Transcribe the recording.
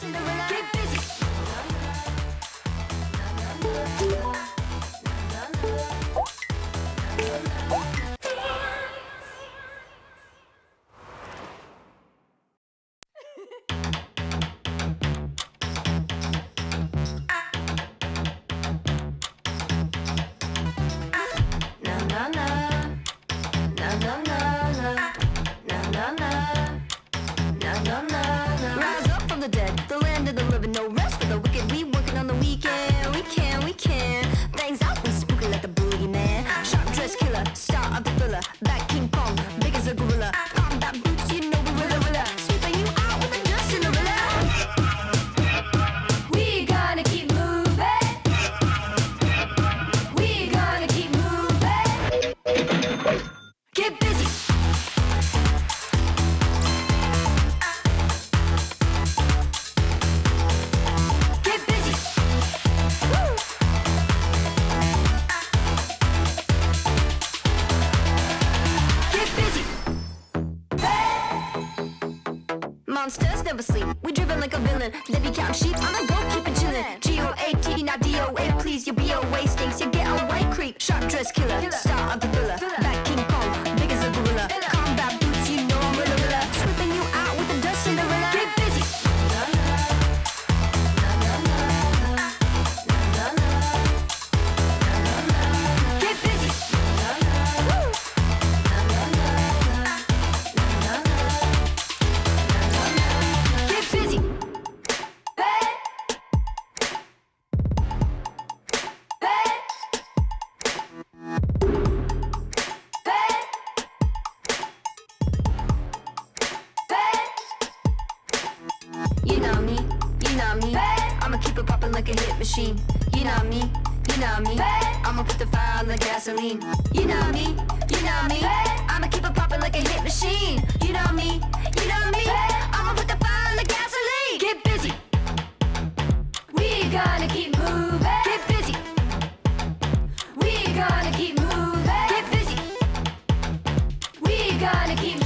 Cinderella, get Monsters never sleep. We driven like a villain. Be counting sheep. I'm A T, not D O A. Please, you your B O A stinks. You get a white creep. Sharp dress killer. Star of the thriller. Back You know me, you know me. I'ma keep it poppin' like a hit machine. You know me, you know me. I'ma put the fire on the gasoline. You know me, you know me. I'ma keep it poppin' like a hit machine. You know me, you know me. I'ma put the fire on the gasoline. Get busy. We gonna keep moving. Get busy. We gonna keep moving. Get busy. We gonna keep